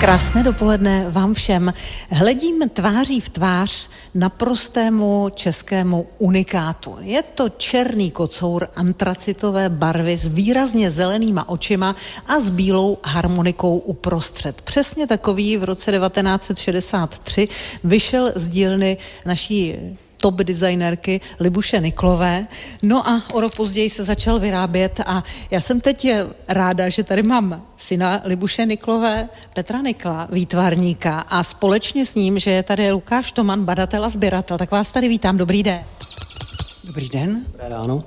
Krásné dopoledne vám všem. Hledím tváří v tvář naprostému českému unikátu. Je to černý kocour antracitové barvy s výrazně zelenýma očima a s bílou harmonikou uprostřed. Přesně takový v roce 1963 vyšel z dílny naší top designérky Libuše Niklové. No a o rok později se začal vyrábět a já jsem teď ráda, že tady mám syna Libuše Niklové, Petra Nikla, výtvarníka a společně s ním, že je tady Lukáš Toman, badatel a sběratel. Tak vás tady vítám, dobrý den. Dobrý den. Dobré ráno.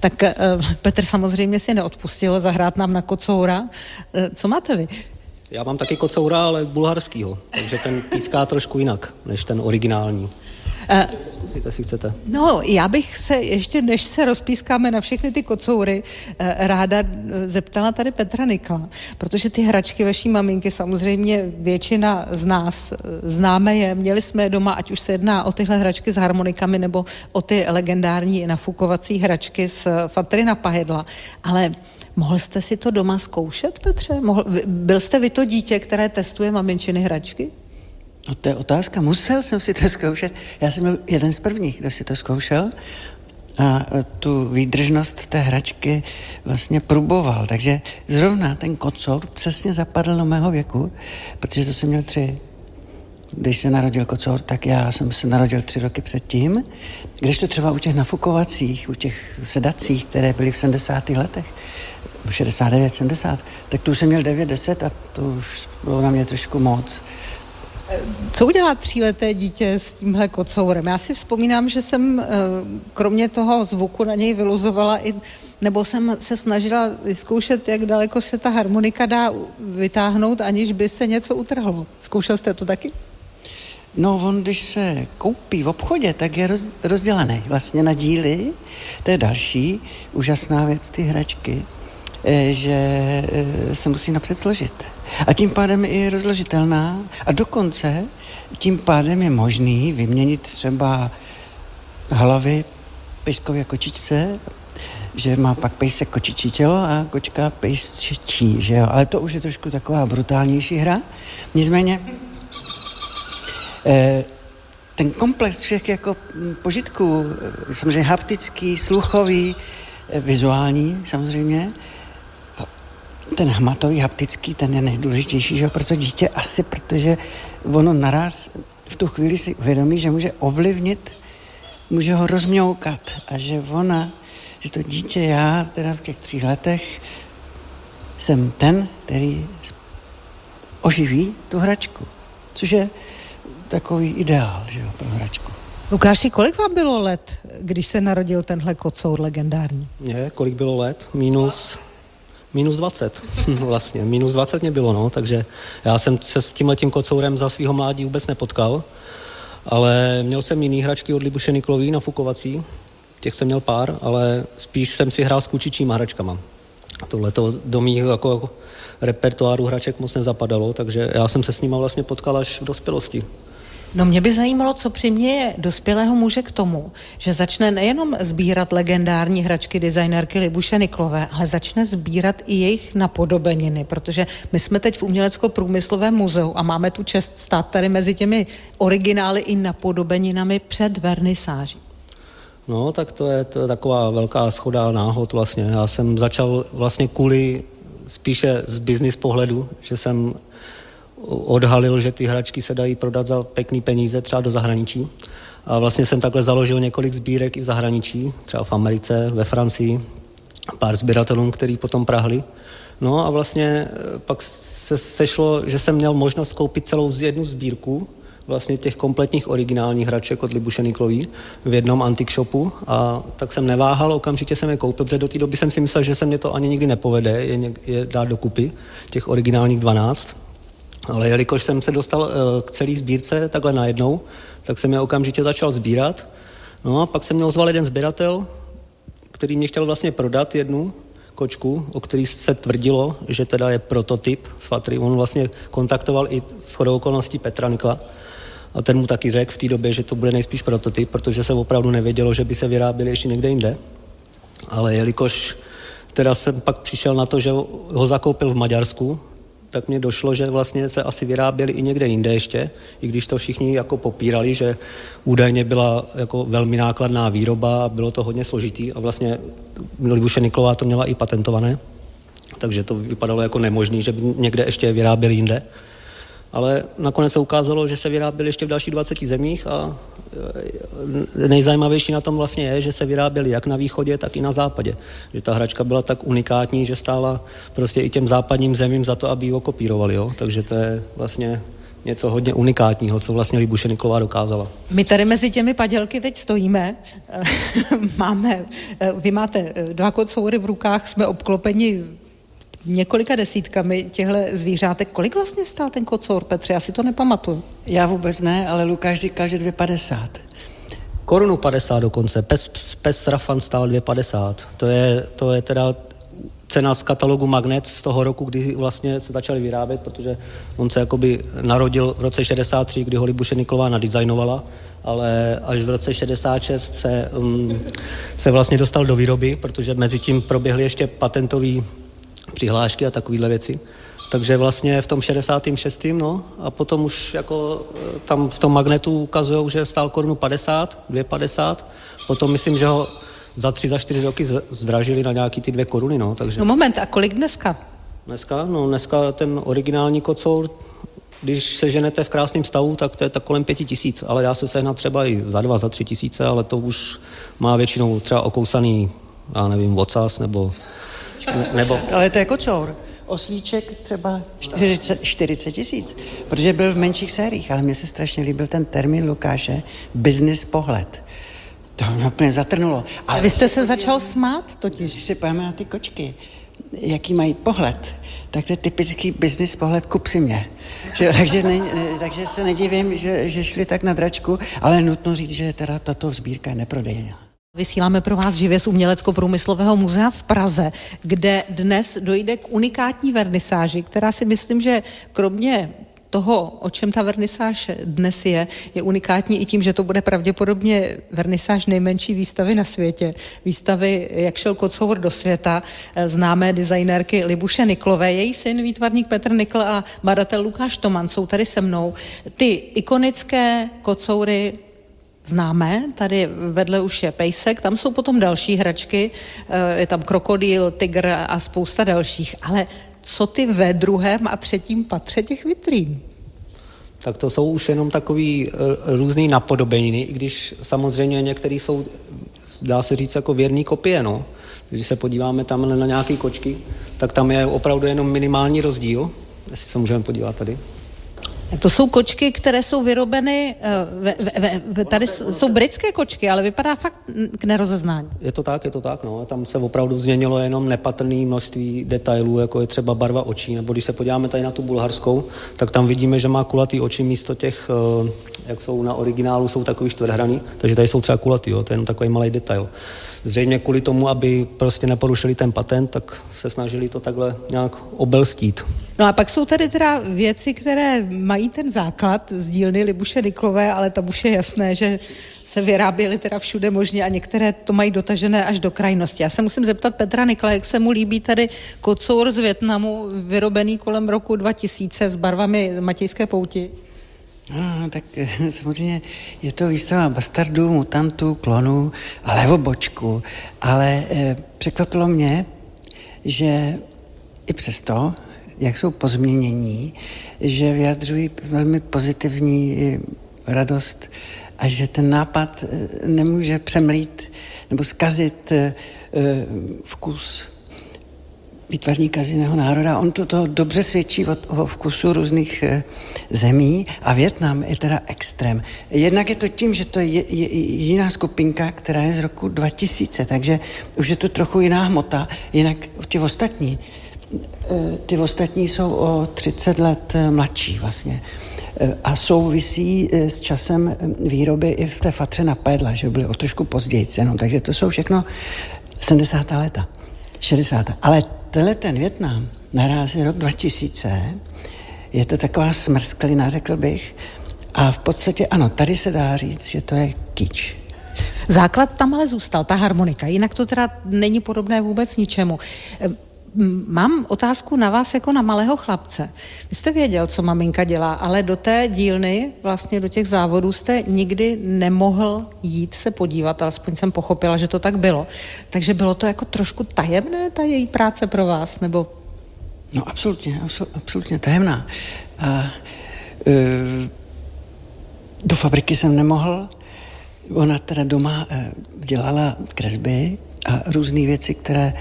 Tak uh, Petr samozřejmě si neodpustil zahrát nám na kocoura. Uh, co máte vy? Já mám taky kocoura, ale bulharskýho, takže ten píská trošku jinak, než ten originální. Zkusíte, si chcete. No, já bych se ještě, než se rozpískáme na všechny ty kocoury, ráda zeptala tady Petra Nikla, protože ty hračky vaší maminky samozřejmě většina z nás známe je, měli jsme je doma, ať už se jedná o tyhle hračky s harmonikami nebo o ty legendární nafukovací hračky z Fatrina Pahedla, ale Mohl jste si to doma zkoušet, Petře? Mohl, byl jste vy to dítě, které testuje maminčiny hračky? No to je otázka, musel jsem si to zkoušet. Já jsem byl jeden z prvních, kdo si to zkoušel a tu výdržnost té hračky vlastně pruboval. Takže zrovna ten kocour přesně zapadl do mého věku, protože to jsem měl tři. Když se narodil kocour, tak já jsem se narodil tři roky předtím. Když to třeba u těch nafukovacích, u těch sedacích, které byly v 70. letech, 69, 70, tak tu už jsem měl 9, 10 a to už bylo na mě trošku moc. Co udělá tříleté dítě s tímhle kocourem? Já si vzpomínám, že jsem kromě toho zvuku na něj vyluzovala i nebo jsem se snažila vyzkoušet, jak daleko se ta harmonika dá vytáhnout, aniž by se něco utrhlo. Zkoušel jste to taky? No, on, když se koupí v obchodě, tak je roz, rozdělený vlastně na díly. To je další úžasná věc, ty hračky, že se musí napřed složit. A tím pádem je rozložitelná a dokonce tím pádem je možný vyměnit třeba hlavy pejskově kočičce, že má pak pejsek kočičí tělo a kočka pejsčí, že jo. Ale to už je trošku taková brutálnější hra. Nicméně eh, ten komplex všech jako požitků, samozřejmě haptický, sluchový, vizuální samozřejmě, ten hmatový, haptický, ten je nejdůležitější, že pro to dítě asi, protože ono naraz v tu chvíli si uvědomí, že může ovlivnit, může ho rozmňoukat a že ona, že to dítě, já teda v těch tří letech jsem ten, který oživí tu hračku, což je takový ideál, že jo, pro hračku. Lukáši, kolik vám bylo let, když se narodil tenhle kocour legendární? Je, kolik bylo let? Minus Minus 20 vlastně, minus 20 mě bylo, no, takže já jsem se s tímhletím kocourem za svého mládí vůbec nepotkal, ale měl jsem jiný hračky od Libuše Niklový nafukovací, těch jsem měl pár, ale spíš jsem si hrál s kučičíma hračkama. Tohle to do mýho jako repertoáru hraček moc nezapadalo, takže já jsem se s nima vlastně potkal až v dospělosti. No mě by zajímalo, co přiměje dospělého muže k tomu, že začne nejenom sbírat legendární hračky designérky Libuše Niklové, ale začne sbírat i jejich napodobeniny, protože my jsme teď v Umělecko-průmyslovém muzeu a máme tu čest stát tady mezi těmi originály i napodobeninami před vernisáží. No, tak to je, to je taková velká schoda náhod vlastně. Já jsem začal vlastně kvůli spíše z business pohledu, že jsem odhalil, že ty hračky se dají prodat za pěkný peníze třeba do zahraničí. A vlastně jsem takhle založil několik sbírek i v zahraničí, třeba v Americe, ve Francii, pár sběratelům, který potom prahli. No a vlastně eh, pak se sešlo, že jsem měl možnost koupit celou jednu sbírku vlastně těch kompletních originálních hraček od Libuše Niklový v jednom antik shopu a tak jsem neváhal, okamžitě jsem je koupil, protože do té doby jsem si myslel, že se mě to ani nikdy nepovede je, je dát dokupy, těch originálních 12 ale jelikož jsem se dostal uh, k celé sbírce takhle najednou, tak jsem je okamžitě začal sbírat. No a pak jsem měl zval jeden sběratel, který mě chtěl vlastně prodat jednu kočku, o který se tvrdilo, že teda je prototyp z Fatry. On vlastně kontaktoval i s chodou okolností Petra Nikla a ten mu taky řekl v té době, že to bude nejspíš prototyp, protože se opravdu nevědělo, že by se vyráběli ještě někde jinde. Ale jelikož teda jsem pak přišel na to, že ho zakoupil v Maďarsku, tak mě došlo, že vlastně se asi vyráběli i někde jinde ještě, i když to všichni jako popírali, že údajně byla jako velmi nákladná výroba a bylo to hodně složitý a vlastně Libuše Niklová to měla i patentované, takže to vypadalo jako nemožný, že by někde ještě vyráběli jinde ale nakonec se ukázalo, že se vyráběly ještě v dalších 20 zemích a e, nejzajímavější na tom vlastně je, že se vyráběly jak na východě, tak i na západě. Že ta hračka byla tak unikátní, že stála prostě i těm západním zemím za to, aby ji okopírovali. Jo? Takže to je vlastně něco hodně unikátního, co vlastně Libuše Niklová dokázala. My tady mezi těmi padělky teď stojíme. Máme, e, vy máte e, dva kocoury v rukách, jsme obklopeni několika desítkami těchto zvířátek. Kolik vlastně stál ten kocour, Petře? Já si to nepamatuju. Já vůbec ne, ale Lukáš říkal, že 2,50. Korunu 50 dokonce. Pes, pes Rafan stál 2,50. To je, to je teda cena z katalogu Magnet z toho roku, kdy vlastně se začaly vyrábět, protože on se jakoby narodil v roce 63, kdy ho Libuše Niklová nadizajnovala, ale až v roce 66 se, um, se vlastně dostal do výroby, protože mezi tím proběhly ještě patentový přihlášky a takovéhle věci. Takže vlastně v tom 66. no a potom už jako e, tam v tom magnetu ukazují, že stál korunu 50, 2,50. Potom myslím, že ho za tři, za čtyři roky zdražili na nějaký ty dvě koruny, no. Takže... No moment, a kolik dneska? Dneska? No dneska ten originální kocour, když se ženete v krásném stavu, tak to je tak kolem pěti tisíc, ale dá se sehnat třeba i za dva, za tři tisíce, ale to už má většinou třeba okousaný, já nevím, ocas nebo nebo... Ale to je kocour. Oslíček třeba 40, 40 tisíc, protože byl v menších sériích, ale mně se strašně líbil ten termín Lukáše, business pohled. To mě úplně zatrnulo. Ale vy jste se začal smát totiž. Když si pojeme na ty kočky, jaký mají pohled, tak to je typický business pohled kup si mě. Že, takže, ne, takže se nedivím, že, že šli tak na dračku, ale nutno říct, že teda tato sbírka je neprodejná. Vysíláme pro vás živě z Umělecko-průmyslového muzea v Praze, kde dnes dojde k unikátní vernisáži, která si myslím, že kromě toho, o čem ta vernisáž dnes je, je unikátní i tím, že to bude pravděpodobně vernisáž nejmenší výstavy na světě. Výstavy Jak šel kocour do světa, eh, známé designérky Libuše Niklové, její syn, výtvarník Petr Nikl a badatel Lukáš Toman jsou tady se mnou. Ty ikonické kocoury známe. Tady vedle už je pejsek, tam jsou potom další hračky, eh, je tam krokodýl, tygr a spousta dalších. Ale co ty ve druhém a třetím patře těch vitrín? Tak to jsou už jenom takový uh, různý napodobeniny, i když samozřejmě některý jsou, dá se říct, jako věrný kopie, no. Když se podíváme tam na nějaké kočky, tak tam je opravdu jenom minimální rozdíl, jestli se můžeme podívat tady. To jsou kočky, které jsou vyrobeny, eh, ve, ve, ve, tady jsou britské kočky, ale vypadá fakt k nerozeznání. Je to tak, je to tak, no. Tam se opravdu změnilo jenom nepatrné množství detailů, jako je třeba barva očí, nebo když se podíváme tady na tu bulharskou, tak tam vidíme, že má kulatý oči místo těch, eh, jak jsou na originálu, jsou takový čtvrthraný, takže tady jsou třeba kulatý, jo, to je jenom takový malý detail. Zřejmě kvůli tomu, aby prostě neporušili ten patent, tak se snažili to takhle nějak obelstít. No a pak jsou tady teda věci, které mají ten základ z dílny Libuše Niklové, ale tam už je jasné, že se vyráběly teda všude možně a některé to mají dotažené až do krajnosti. Já se musím zeptat Petra Nikla, jak se mu líbí tady kocour z Větnamu, vyrobený kolem roku 2000 s barvami Matějské pouti. No, tak eh, samozřejmě je to výstava bastardů, mutantů, klonů a levobočku, ale eh, překvapilo mě, že i přesto, jak jsou pozměnění, že vyjadřují velmi pozitivní eh, radost a že ten nápad nemůže přemlít nebo zkazit eh, vkus výtvarníka z jiného národa. On to, to dobře svědčí o, o vkusu různých e, zemí a Větnam je teda extrém. Jednak je to tím, že to je, je, je jiná skupinka, která je z roku 2000, takže už je to trochu jiná hmota, jinak ti ostatní, e, ty ostatní jsou o 30 let e, mladší vlastně a souvisí s časem výroby i v té fatře na pédla, že byly o trošku později jenom, takže to jsou všechno 70. léta, 60. Ale tenhle ten Větnam narazí rok 2000, je to taková smrsklina, řekl bych, a v podstatě ano, tady se dá říct, že to je kič. Základ tam ale zůstal, ta harmonika, jinak to teda není podobné vůbec ničemu. Mám otázku na vás jako na malého chlapce. Vy jste věděl, co maminka dělá, ale do té dílny, vlastně do těch závodů jste nikdy nemohl jít se podívat, alespoň jsem pochopila, že to tak bylo. Takže bylo to jako trošku tajemné, ta její práce pro vás, nebo No absolutně, absolutně tajemná. A e, do fabriky jsem nemohl. Ona teda doma e, dělala kresby a různé věci, které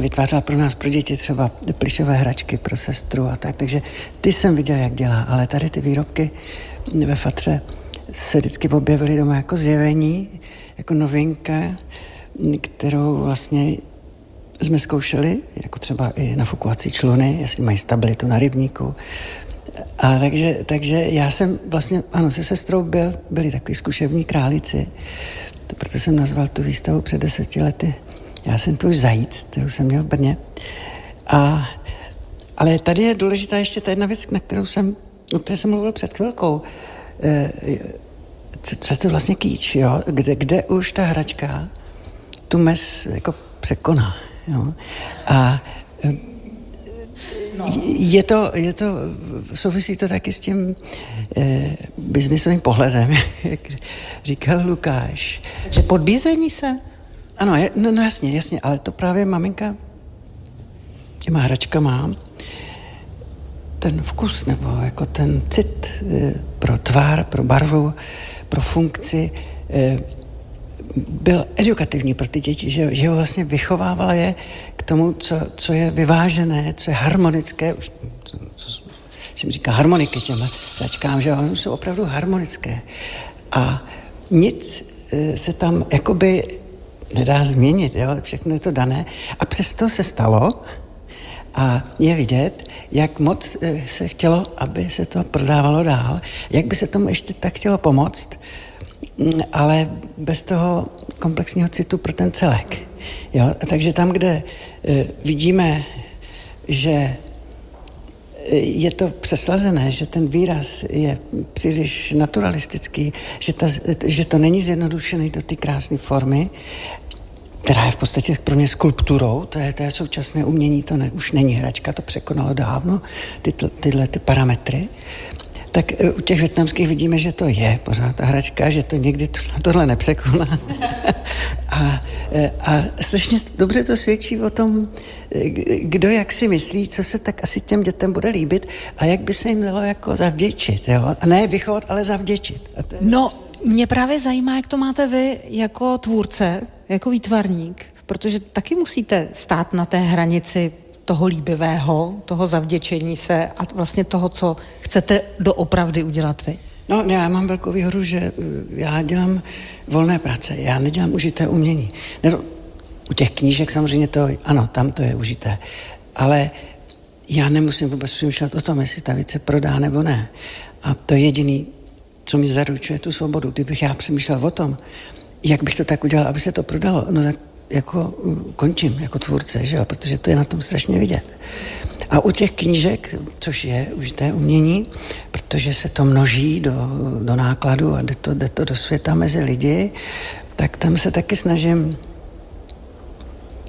vytvářela pro nás, pro děti, třeba plišové hračky pro sestru a tak. Takže ty jsem viděl, jak dělá, ale tady ty výrobky ve Fatře se vždycky objevily doma jako zjevení, jako novinka, kterou vlastně jsme zkoušeli, jako třeba i nafukovací čluny, jestli mají stabilitu na rybníku. A takže, takže já jsem vlastně, ano, se sestrou byl, byli takový zkušební králíci, proto jsem nazval tu výstavu před deseti lety. Já jsem tu už zajíc, kterou jsem měl v Brně. A, ale tady je důležitá ještě ta jedna věc, na kterou jsem, o které jsem mluvil před chvilkou. E, co, co je to vlastně kýč, jo? Kde, kde už ta hračka tu mes jako překoná. Jo? A No. Je, to, je to, souvisí to taky s tím eh, biznisovým pohledem, jak říkal Lukáš. Takže podbízení se? Ano, je, no, no jasně, jasně, ale to právě maminka těma hračkama ten vkus nebo jako ten cit eh, pro tvár, pro barvu, pro funkci eh, byl edukativní pro ty děti, že, že ho vlastně vychovávala je k tomu, co, co je vyvážené, co je harmonické, už co, co jsem říká harmoniky těm hračkám, že oni jsou opravdu harmonické. A nic e, se tam jakoby nedá změnit, jo? všechno je to dané. A přesto se stalo, a je vidět, jak moc e, se chtělo, aby se to prodávalo dál, jak by se tomu ještě tak chtělo pomoct, Mm, ale bez toho komplexního citu pro ten celek. Jo? Takže tam, kde e, vidíme, že je to přeslazené, že ten výraz je příliš naturalistický, že, ta, že to není zjednodušený do ty krásné formy, která je v podstatě pro mě skulpturou, to je, to je současné umění, to ne, už není hračka, to překonalo dávno ty, tyhle ty parametry tak e, u těch větnamských vidíme, že to je pořád ta hračka, že to někdy to, tohle nepřekoná. a, e, a strašně dobře to svědčí o tom, e, kdo jak si myslí, co se tak asi těm dětem bude líbit a jak by se jim dalo jako zavděčit. Jo? A ne vychovat, ale zavděčit. A to je... No, mě právě zajímá, jak to máte vy jako tvůrce, jako výtvarník, protože taky musíte stát na té hranici toho líbivého, toho zavděčení se a vlastně toho, co chcete doopravdy udělat vy? No, já mám velkou výhodu, že eh, já dělám volné práce, já nedělám užité umění. Nebo u těch knížek samozřejmě to, ano, tam to je užité, ale já nemusím vůbec přemýšlet o tom, jestli ta věc se prodá nebo ne. A to je jediný, co mi zaručuje tu svobodu. Kdybych já přemýšlel o tom, jak bych to tak udělal, aby se to prodalo, no tak jako mm, končím jako tvůrce, že jo? protože to je na tom strašně vidět. A u těch knížek, což je užité umění, protože se to množí do, do nákladu a jde to, jde to do světa mezi lidi, tak tam se taky snažím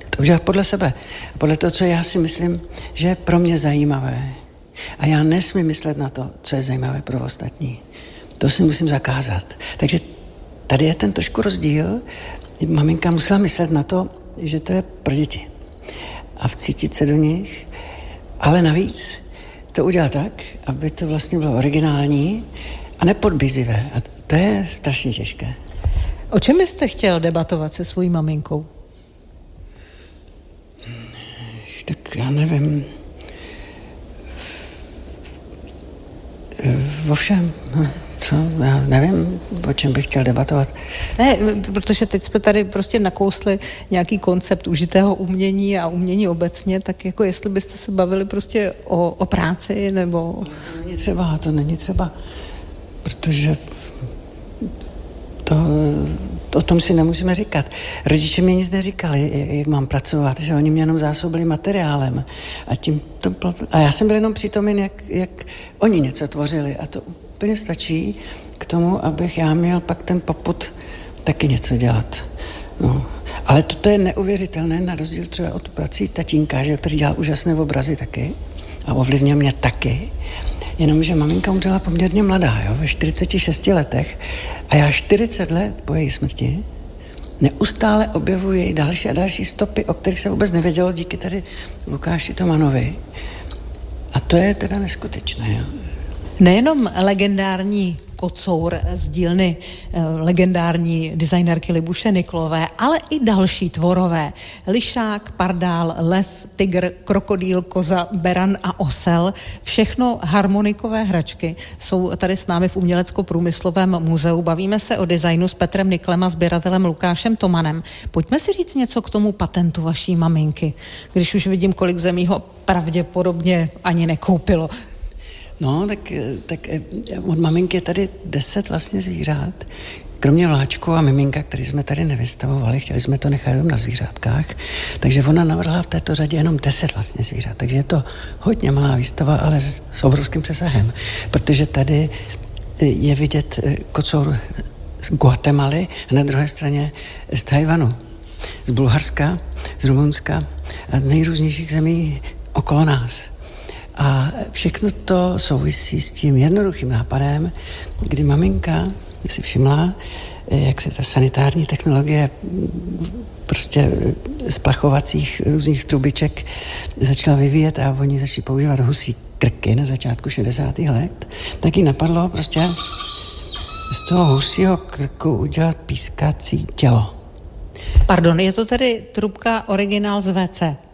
to udělat podle sebe. Podle toho, co já si myslím, že je pro mě zajímavé. A já nesmím myslet na to, co je zajímavé pro ostatní. To si musím zakázat. Takže tady je ten trošku rozdíl maminka musela myslet na to, že to je pro děti a vcítit se do nich, ale navíc to udělat tak, aby to vlastně bylo originální a nepodbizivé. A to je strašně těžké. O čem byste chtěl debatovat se svojí maminkou? Tak já nevím. Vo všem. No co, já nevím, o čem bych chtěl debatovat. Ne, protože teď jsme tady prostě nakousli nějaký koncept užitého umění a umění obecně, tak jako jestli byste se bavili prostě o, o práci nebo... To není třeba, to není třeba, protože to, o tom si nemusíme říkat. Rodiče mi nic neříkali, jak mám pracovat, že oni mě jenom zásobili materiálem. A, tím to, a já jsem byl jenom přítomen, jak, jak oni něco tvořili. A to úplně stačí k tomu, abych já měl pak ten poput taky něco dělat. No. Ale to je neuvěřitelné, na rozdíl třeba od prací tatínka, že, který dělal úžasné obrazy taky a ovlivnil mě taky. Jenomže maminka umřela poměrně mladá, jo, ve 46 letech a já 40 let po její smrti neustále objevuji další a další stopy, o kterých se vůbec nevědělo díky tady Lukáši Tomanovi. A to je teda neskutečné. Jo. Nejenom legendární kocour z dílny eh, legendární designerky Libuše Niklové, ale i další tvorové. Lišák, pardál, lev, tygr, krokodýl, koza, beran a osel. Všechno harmonikové hračky jsou tady s námi v Umělecko-průmyslovém muzeu. Bavíme se o designu s Petrem Niklem a sběratelem Lukášem Tomanem. Pojďme si říct něco k tomu patentu vaší maminky, když už vidím, kolik zemí ho pravděpodobně ani nekoupilo. No, tak, tak eh, od maminky je tady deset vlastně zvířat, kromě vláčku a miminka, který jsme tady nevystavovali, chtěli jsme to nechat jenom na zvířátkách, takže ona navrhla v této řadě jenom deset vlastně zvířat. Takže je to hodně malá výstava, ale s, s obrovským přesahem, protože tady eh, je vidět eh, kocour z Guatemaly a na druhé straně z Tajvanu, z Bulharska, z Rumunska a z nejrůznějších zemí okolo nás. A všechno to souvisí s tím jednoduchým nápadem, kdy maminka si všimla, jak se ta sanitární technologie prostě z plachovacích různých trubiček začala vyvíjet a oni začali používat husí krky na začátku 60. let, tak jí napadlo prostě z toho husího krku udělat pískací tělo. Pardon, je to tedy trubka originál z WC?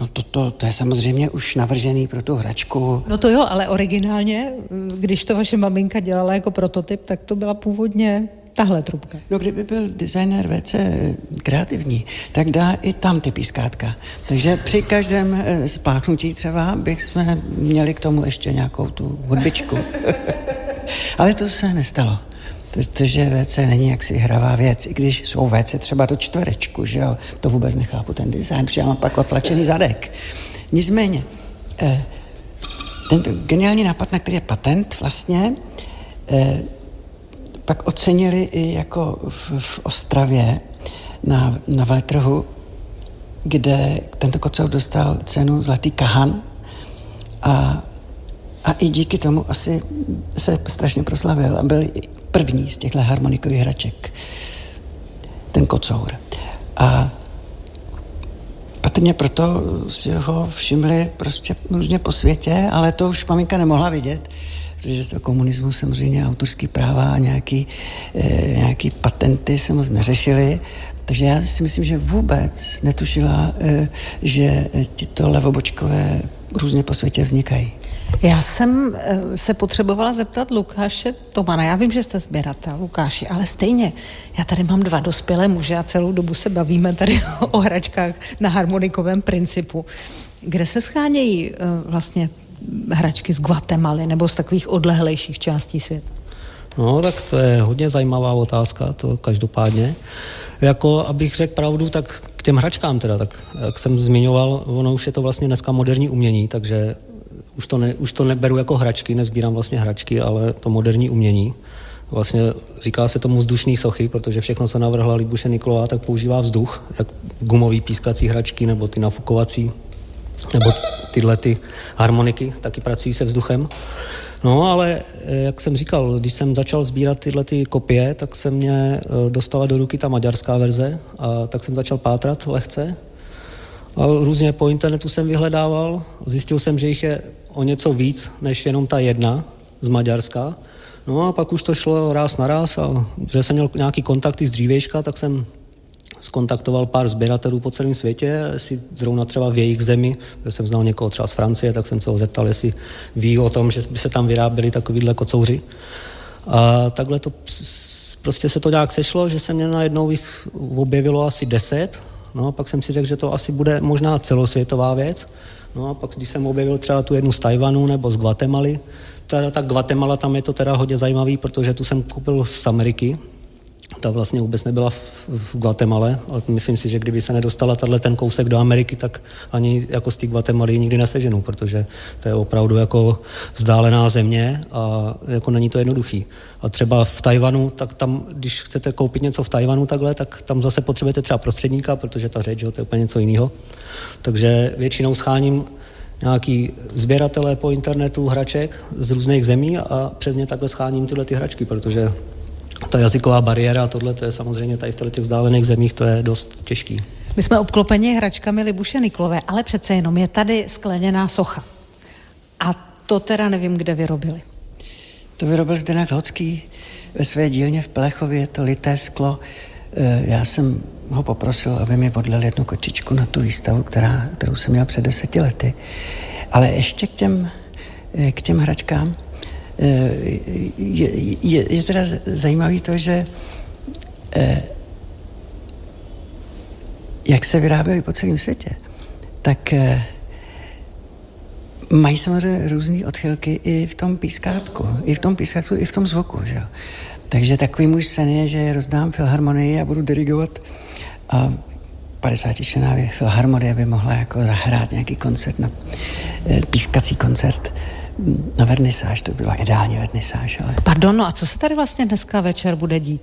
No to, to, to je samozřejmě už navržený pro tu hračku. No to jo, ale originálně, když to vaše maminka dělala jako prototyp, tak to byla původně tahle trubka. No kdyby byl designer WC kreativní, tak dá i tam ty pískátka. Takže při každém eh, spáchnutí třeba bychom měli k tomu ještě nějakou tu hudbičku. ale to se nestalo protože WC není jaksi hravá věc, i když jsou WC třeba do čtverečku, že jo, to vůbec nechápu ten design, protože já mám pak otlačený zadek. Nicméně, eh, ten geniální nápad, na který je patent vlastně, eh, pak ocenili i jako v, v Ostravě na, na veletrhu, kde tento kocour dostal cenu Zlatý kahan a, a i díky tomu asi se strašně proslavil a byl první z těchto harmonikových hraček. Ten kocour. A patrně proto si ho všimli prostě různě po světě, ale to už maminka nemohla vidět, protože to komunismus samozřejmě autorský práva a nějaký, e, nějaký patenty se moc neřešily. Takže já si myslím, že vůbec netušila, e, že tyto levobočkové různě po světě vznikají. Já jsem eh, se potřebovala zeptat Lukáše Tomana. Já vím, že jste sběratel, Lukáši, ale stejně. Já tady mám dva dospělé muže a celou dobu se bavíme tady o hračkách na harmonikovém principu. Kde se schánějí eh, vlastně hračky z Guatemaly nebo z takových odlehlejších částí světa? No, tak to je hodně zajímavá otázka, to každopádně. Jako, abych řekl pravdu, tak k těm hračkám teda, tak jak jsem zmiňoval, ono už je to vlastně dneska moderní umění, takže už to, ne, už to neberu jako hračky, nezbírám vlastně hračky, ale to moderní umění. Vlastně říká se tomu vzdušný sochy, protože všechno, co navrhla Libuše Nikolová, tak používá vzduch, jak gumový pískací hračky nebo ty nafukovací, nebo tyhle ty harmoniky, taky pracují se vzduchem. No, ale eh, jak jsem říkal, když jsem začal sbírat tyhle ty kopie, tak se mě eh, dostala do ruky ta maďarská verze a tak jsem začal pátrat lehce. A různě po internetu jsem vyhledával, zjistil jsem, že jich je o něco víc než jenom ta jedna z Maďarska. No a pak už to šlo ráz na ráz a že jsem měl nějaký kontakty z dřívějška, tak jsem skontaktoval pár sběratelů po celém světě, jestli zrovna třeba v jejich zemi, že jsem znal někoho třeba z Francie, tak jsem se ho zeptal, jestli ví o tom, že by se tam vyráběli takovýhle kocouři. A takhle to prostě se to nějak sešlo, že se mě najednou jich objevilo asi deset, no a pak jsem si řekl, že to asi bude možná celosvětová věc, No a pak, když jsem objevil třeba tu jednu z Tajvanu nebo z Guatemaly, teda tak Guatemala tam je to teda hodně zajímavý, protože tu jsem koupil z Ameriky ta vlastně vůbec nebyla v, v Guatemala. A myslím si, že kdyby se nedostala tahle ten kousek do Ameriky, tak ani jako z té Guatemaly nikdy neseženou, protože to je opravdu jako vzdálená země a jako není to jednoduchý. A třeba v Tajvanu, tak tam, když chcete koupit něco v Tajvanu takhle, tak tam zase potřebujete třeba prostředníka, protože ta řeč, jo, to je úplně něco jiného. Takže většinou scháním nějaký sběratelé po internetu hraček z různých zemí a přes ně takhle scháním tyhle ty hračky, protože ta jazyková bariéra a tohle, to je samozřejmě tady v těch vzdálených zemích, to je dost těžký. My jsme obklopeni hračkami Libuše Niklové, ale přece jenom je tady skleněná socha. A to teda nevím, kde vyrobili. To vyrobil Zdeněk Hocký ve své dílně v Pelechově, to lité sklo. E, já jsem ho poprosil, aby mi odlil jednu kočičku na tu výstavu, která, kterou jsem měl před deseti lety. Ale ještě k těm, e, k těm hračkám je, je, je teda zajímavé to, že eh, jak se vyráběly po celém světě, tak eh, mají samozřejmě různé odchylky i v tom pískátku, i v tom pískátku, i v tom zvuku, že Takže takový můj sen je, že rozdám filharmonii a budu dirigovat a 50 člená filharmonie by mohla jako zahrát nějaký koncert, na, eh, pískací koncert na vernisáž, to byla ideální vernisáž. Ale... Pardon, no a co se tady vlastně dneska večer bude dít?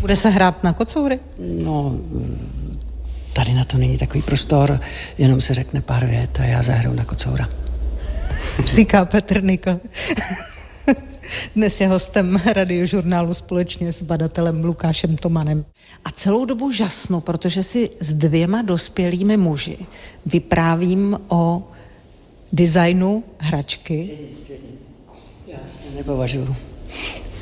Bude se hrát na kocoury? No, tady na to není takový prostor, jenom se řekne pár vět a já zahraju na kocoura. Říká Petr Nikl. Dnes je hostem radiožurnálu společně s badatelem Lukášem Tomanem. A celou dobu žasnu, protože si s dvěma dospělými muži vyprávím o designu hračky. Já se nepovažuji.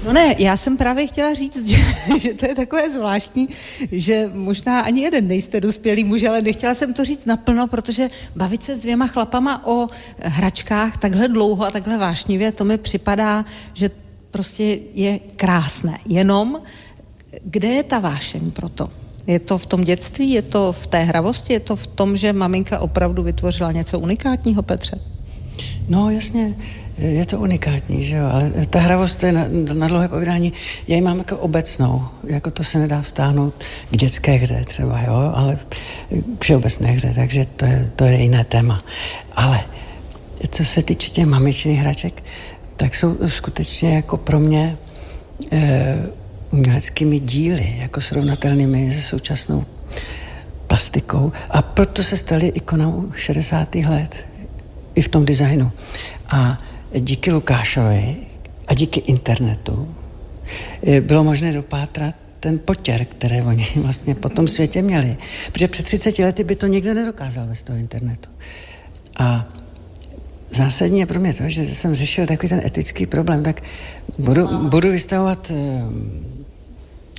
No ne, já jsem právě chtěla říct, že, že to je takové zvláštní, že možná ani jeden nejste dospělý muž, ale nechtěla jsem to říct naplno, protože bavit se s dvěma chlapama o hračkách takhle dlouho a takhle vášnivě, to mi připadá, že prostě je krásné. Jenom kde je ta vášeň pro to? Je to v tom dětství, je to v té hravosti, je to v tom, že maminka opravdu vytvořila něco unikátního, Petře? No jasně, je to unikátní, že jo, ale ta hravost je na, na dlouhé povídání, já ji mám jako obecnou, jako to se nedá vztáhnout k dětské hře třeba, jo, ale k všeobecné hře, takže to je, to je jiné téma. Ale co se týče těch mamičných hraček, tak jsou skutečně jako pro mě eh, uměleckými díly, jako srovnatelnými se současnou plastikou. A proto se staly ikonou 60. let i v tom designu. A díky Lukášovi a díky internetu eh, bylo možné dopátrat ten potěr, který oni vlastně po tom světě měli. Protože před 30 lety by to nikdo nedokázal bez toho internetu. A zásadní je pro mě to, že jsem řešil takový ten etický problém, tak budu, budu vystavovat eh,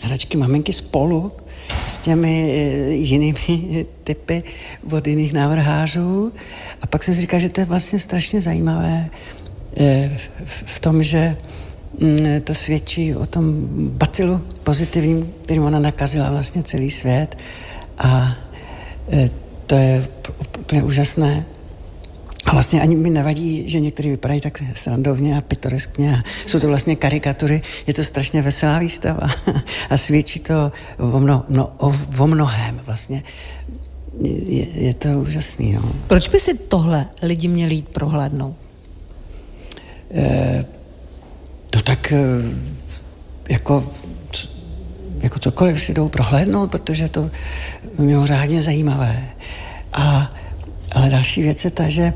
hračky maminky spolu s těmi eh, jinými typy od jiných návrhářů. A pak jsem si že to je vlastně strašně zajímavé eh, v tom, že mm, to svědčí o tom bacilu pozitivním, kterým ona nakazila vlastně celý svět. A eh, to je úplně úžasné. A vlastně ani mi nevadí, že někteří vypadají tak srandovně a pitoreskně a jsou to vlastně karikatury. Je to strašně veselá výstava a svědčí to o, mno, no, o, o mnohem vlastně. Je, je to úžasný, no. Proč by si tohle lidi měli jít prohlédnout? E, to tak e, jako, jako cokoliv si jdou prohlédnout, protože to je mimořádně zajímavé. A, ale další věc je ta, že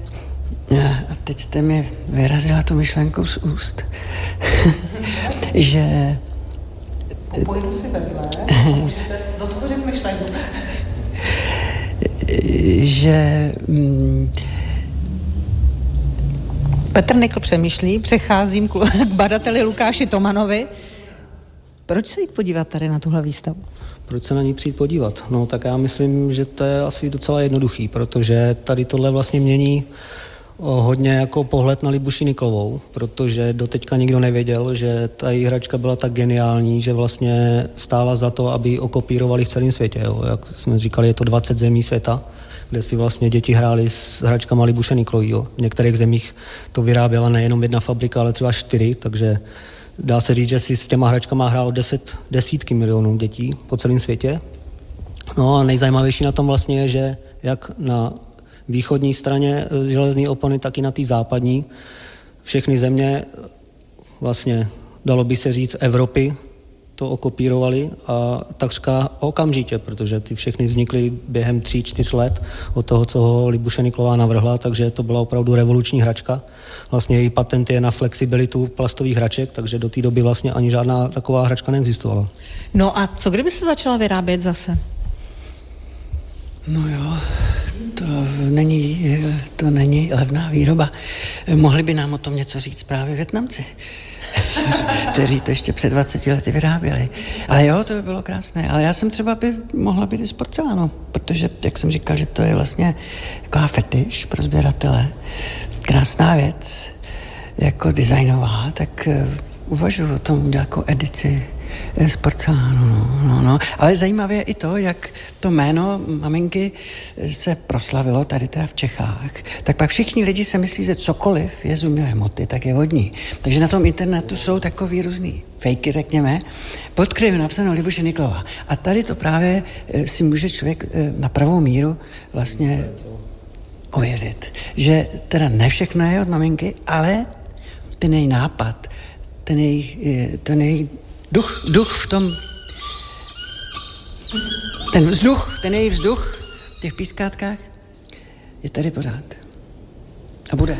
a teď jste mi vyrazila tu myšlenku z úst, že... Pojdu si vedle, můžete dotvořit myšlenku. že... Mm, Petr Nikl přemýšlí, přecházím k badateli Lukáši Tomanovi. Proč se jít podívat tady na tuhle výstavu? Proč se na ní přijít podívat? No tak já myslím, že to je asi docela jednoduchý, protože tady tohle vlastně mění hodně jako pohled na Libuši Niklovou, protože doteďka nikdo nevěděl, že ta hračka byla tak geniální, že vlastně stála za to, aby ji okopírovali v celém světě. Jo. Jak jsme říkali, je to 20 zemí světa, kde si vlastně děti hráli s hračkama Libuše Niklový. V některých zemích to vyráběla nejenom jedna fabrika, ale třeba čtyři, takže dá se říct, že si s těma hračkama hrálo deset, desítky milionů dětí po celém světě. No a nejzajímavější na tom vlastně je, že jak na východní straně eh, železné opony, tak i na té západní všechny země vlastně dalo by se říct Evropy to okopírovali a takřka okamžitě, protože ty všechny vznikly během 3-4 let od toho, co ho Libuše Niklová navrhla, takže to byla opravdu revoluční hračka. Vlastně její patent je na flexibilitu plastových hraček, takže do té doby vlastně ani žádná taková hračka neexistovala. No a co kdyby se začala vyrábět zase? No jo, to není, to není levná výroba. Mohli by nám o tom něco říct právě Větnamci kteří to ještě před 20 lety vyráběli. Ale jo, to by bylo krásné. Ale já jsem třeba by mohla být i z porcelánu, protože, jak jsem říkal, že to je vlastně taková fetiš pro sběratele. Krásná věc, jako designová, tak uh, uvažuji o tom jako edici z porcelánu, no, no, no. Ale zajímavé je i to, jak to jméno maminky se proslavilo tady teda v Čechách. Tak pak všichni lidi se myslí, že cokoliv je z umělé hmoty, tak je vodní. Takže na tom internetu jsou takový různý fejky, řekněme, pod kterým je napsáno Libuše Niklova. A tady to právě eh, si může člověk eh, na pravou míru vlastně ověřit. Že teda ne všechno je od maminky, ale ten její nápad, ten její, eh, ten její duch, duch v tom, ten vzduch, ten její vzduch v těch pískátkách je tady pořád. A bude.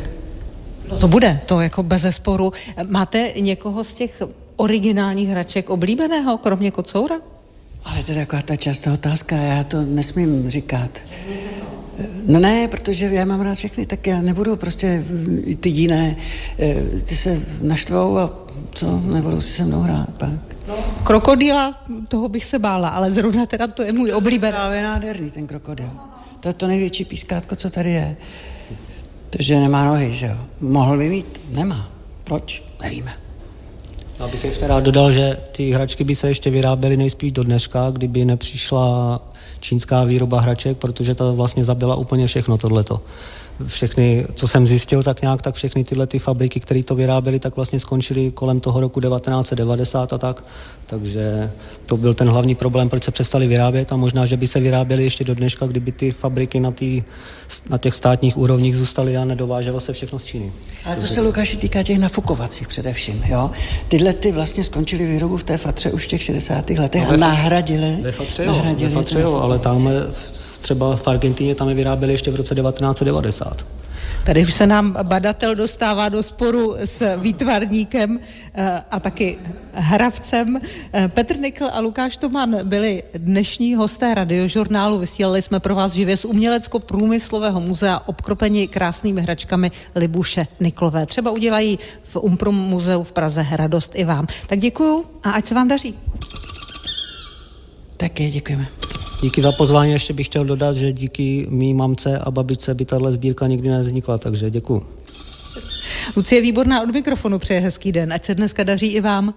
No to bude, to jako bez zesporu. Máte někoho z těch originálních hraček oblíbeného, kromě kocoura? Ale to je taková ta častá otázka, já to nesmím říkat. No ne, protože já mám rád všechny, tak já nebudu prostě ty jiné, eh, ty se naštvou a co, nebudou si se mnou hrát pak. No, krokodýla, toho bych se bála, ale zrovna teda to je můj oblíbený. Právě nádherný ten krokodýl. To je to největší pískátko, co tady je. Takže nemá nohy, že jo. Mohl by mít, nemá. Proč? Nevíme. Já bych ještě rád dodal, že ty hračky by se ještě vyráběly nejspíš do dneška, kdyby nepřišla čínská výroba hraček, protože ta vlastně zabila úplně všechno tohleto všechny, co jsem zjistil tak nějak, tak všechny tyhle ty fabriky, které to vyráběly, tak vlastně skončily kolem toho roku 1990 a tak. Takže to byl ten hlavní problém, proč se přestali vyrábět a možná, že by se vyráběly ještě do dneška, kdyby ty fabriky na, tý, na těch státních úrovních zůstaly a nedováželo se všechno z Číny. Ale to se, Lukáši, týká těch nafukovacích především, jo? Tyhle ty vlastně skončily výrobu v té fatře už v těch 60. letech no, a nahradili. Ve fatře, jo, nahradili ve fatře jo, ale tam třeba v Argentině tam je vyráběli ještě v roce 1990. Tady už se nám badatel dostává do sporu s výtvarníkem eh, a taky hravcem. Eh, Petr Nikl a Lukáš Toman byli dnešní hosté radiožurnálu. Vysílali jsme pro vás živě z Umělecko-průmyslového muzea obkropeni krásnými hračkami Libuše Niklové. Třeba udělají v Umprum muzeu v Praze radost i vám. Tak děkuju a ať se vám daří. Taky děkujeme. Díky za pozvání, ještě bych chtěl dodat, že díky mý mamce a babičce by tahle sbírka nikdy nevznikla, takže děkuji. Lucie Výborná od mikrofonu přeje hezký den, ať se dneska daří i vám.